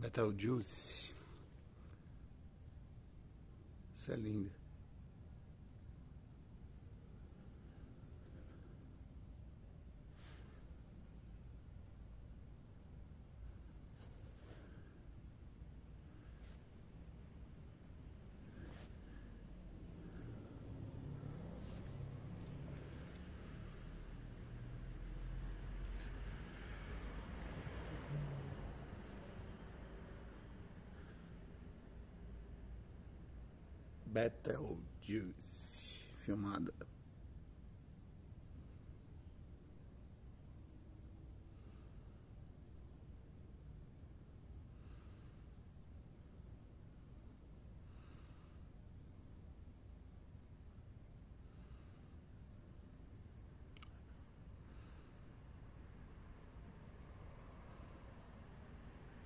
Betelgeuse. Isso é lindo. Betelgeuse, filmada